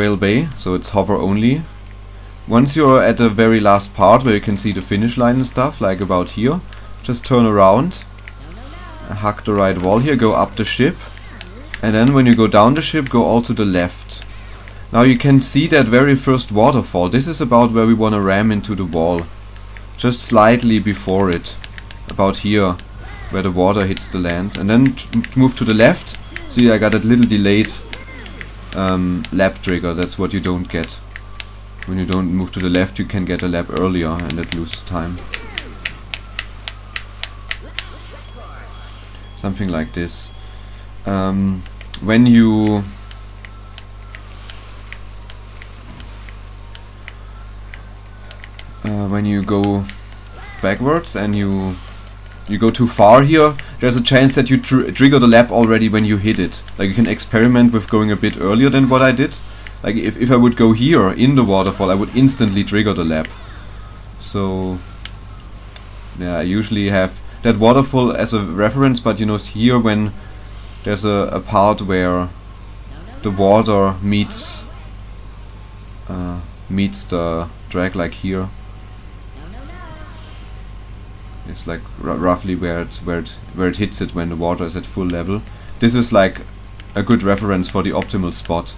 Whale Bay, so it's hover only. Once you're at the very last part where you can see the finish line and stuff, like about here, just turn around, hug the right wall here, go up the ship, and then when you go down the ship, go all to the left. Now you can see that very first waterfall. This is about where we want to ram into the wall. Just slightly before it. About here, where the water hits the land. And then move to the left. See, I got a little delayed um, lap trigger. That's what you don't get. When you don't move to the left, you can get a lap earlier, and it loses time. Something like this. Um, when you uh, when you go backwards and you you go too far here, there's a chance that you tr trigger the lap already when you hit it. Like you can experiment with going a bit earlier than what I did. Like if, if I would go here in the waterfall, I would instantly trigger the lap. So yeah, I usually have that waterfall as a reference, but you know here when there's a, a part where the water meets uh, meets the drag like here it's like roughly where it where it where it hits it when the water is at full level. This is like a good reference for the optimal spot.